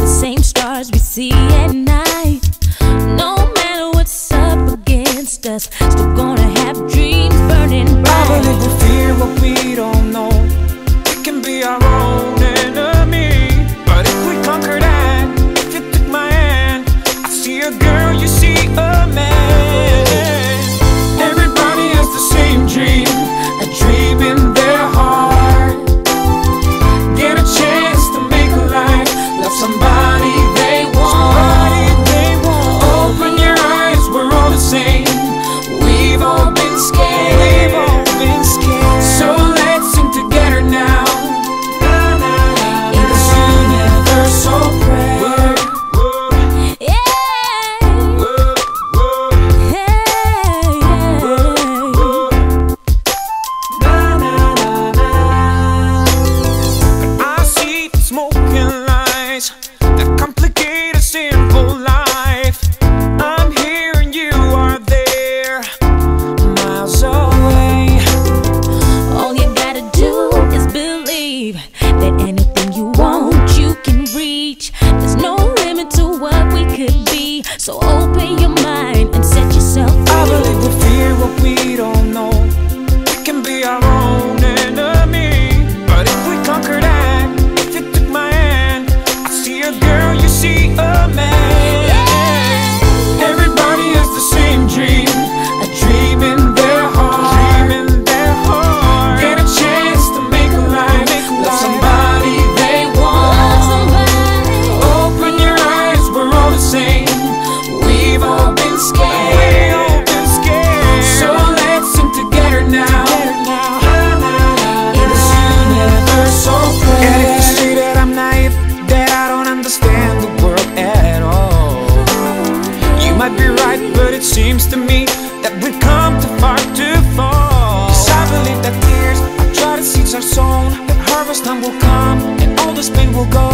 the same stars we see at night. No matter what's up against us, still gonna have dreams burning bright. could be. So open your mind and set yourself free. I believe we fear what we don't know. It can be our own enemy. But if we conquer that, if you took my hand, I see a girl, you see a man. it seems to me that we've come too far to fall. Yes, I believe that tears, I try to seeds are sown, that harvest time will come, and all this pain will go.